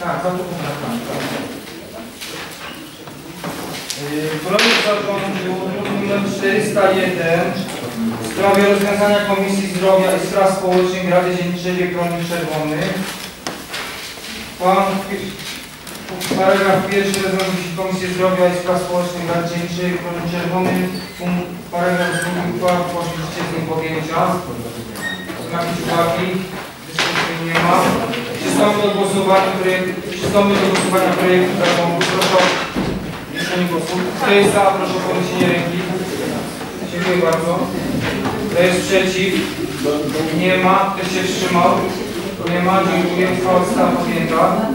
Tak, za to Projekt zarządu nr 401 w sprawie rozwiązania Komisji Zdrowia i Spraw Społecznych Rady Dzienniczej Wiekrony Czerwony. Pan paragraf pierwszy rezolucji Komisji Zdrowia i Spraw Społecznych Rady Dzienniczej Wiekrony Czerwony. Punkt- Paragraf drugi uchwała oczywiście z nim podjęcia. Jakieś uwagi? Dyskusji nie ma. Do głosowania projektu. Przystąpię do głosowania projektu zarządu. Proszę o liczenie głosów. Kto jest za? Proszę o podniesienie ręki. Dziękuję bardzo. Kto jest przeciw? Nie ma. Kto się wstrzymał? Nie ma. Dziękuję. Uchwała została podjęta.